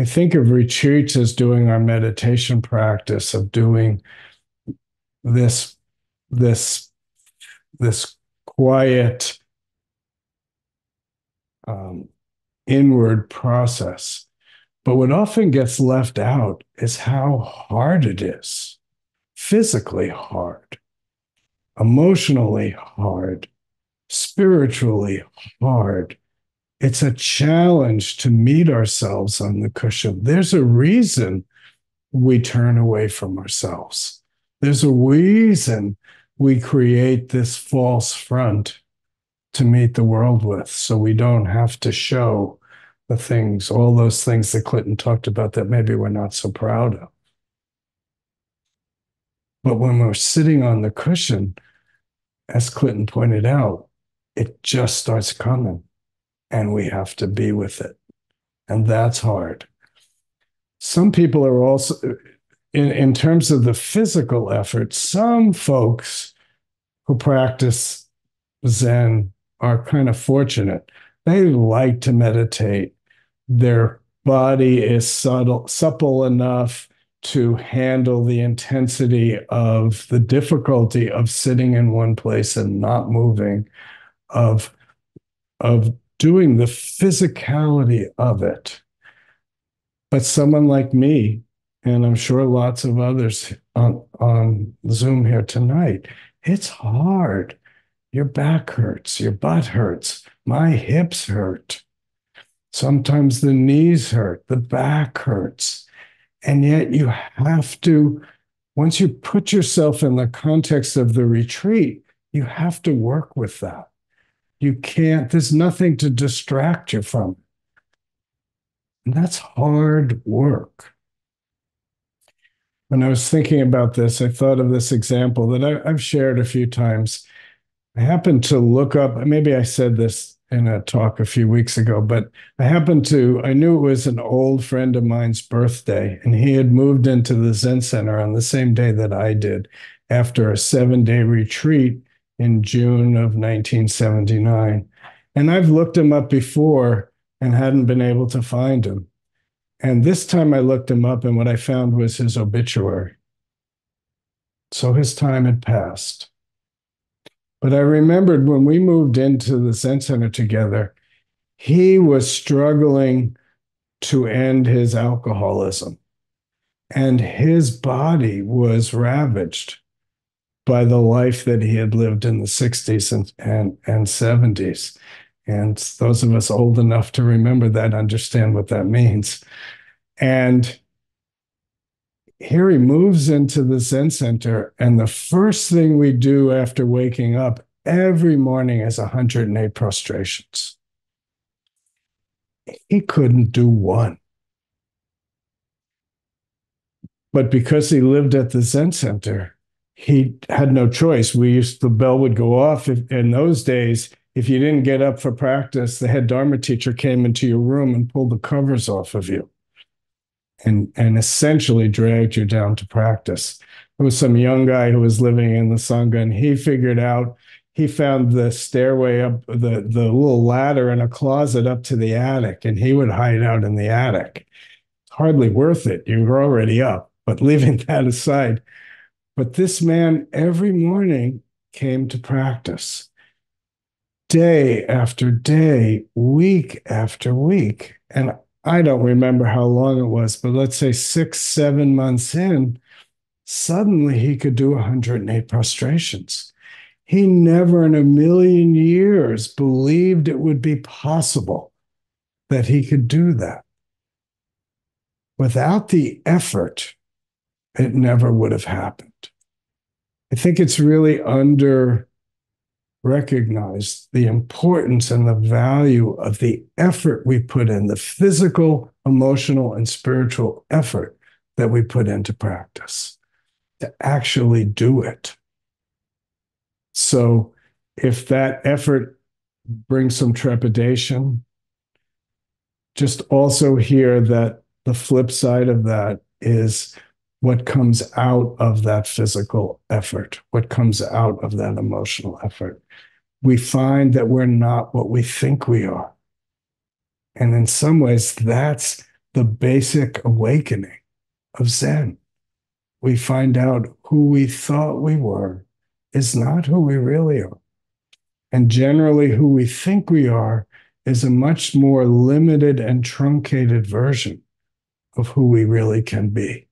we think of retreats as doing our meditation practice of doing this this this quiet um, inward process. But what often gets left out is how hard it is physically hard emotionally hard spiritually hard it's a challenge to meet ourselves on the cushion. There's a reason we turn away from ourselves. There's a reason we create this false front to meet the world with so we don't have to show the things, all those things that Clinton talked about that maybe we're not so proud of. But when we're sitting on the cushion, as Clinton pointed out, it just starts coming and we have to be with it. And that's hard. Some people are also, in, in terms of the physical effort, some folks who practice Zen are kind of fortunate. They like to meditate. Their body is subtle, supple enough to handle the intensity of the difficulty of sitting in one place and not moving, of, of doing the physicality of it. But someone like me, and I'm sure lots of others on, on Zoom here tonight, it's hard. Your back hurts, your butt hurts, my hips hurt. Sometimes the knees hurt, the back hurts. And yet you have to, once you put yourself in the context of the retreat, you have to work with that. You can't, there's nothing to distract you from. And that's hard work. When I was thinking about this, I thought of this example that I, have shared a few times. I happened to look up, maybe I said this in a talk a few weeks ago, but I happened to, I knew it was an old friend of mine's birthday, and he had moved into the Zen Center on the same day that I did after a seven day retreat in June of 1979. And I've looked him up before and hadn't been able to find him. And this time I looked him up, and what I found was his obituary. So his time had passed. But I remembered when we moved into the Zen Center together, he was struggling to end his alcoholism. And his body was ravaged by the life that he had lived in the 60s and, and, and 70s. And those of us old enough to remember that understand what that means. And here he moves into the Zen Center, and the first thing we do after waking up every morning is 108 prostrations. He couldn't do one. But because he lived at the Zen Center, he had no choice. We used the bell would go off if, in those days. If you didn't get up for practice, the head Dharma teacher came into your room and pulled the covers off of you, and and essentially dragged you down to practice. There was some young guy who was living in the sangha, and he figured out he found the stairway up the the little ladder in a closet up to the attic, and he would hide out in the attic. Hardly worth it. You were already up. But leaving that aside, but this man every morning came to practice day after day, week after week. And I don't remember how long it was, but let's say six, seven months in, suddenly he could do 108 prostrations. He never in a million years believed it would be possible that he could do that. Without the effort, it never would have happened. I think it's really under recognized the importance and the value of the effort we put in, the physical, emotional, and spiritual effort that we put into practice to actually do it. So, if that effort brings some trepidation, just also hear that the flip side of that is what comes out of that physical effort, what comes out of that emotional effort. We find that we're not what we think we are. And in some ways, that's the basic awakening of Zen. We find out who we thought we were is not who we really are. And generally, who we think we are is a much more limited and truncated version of who we really can be.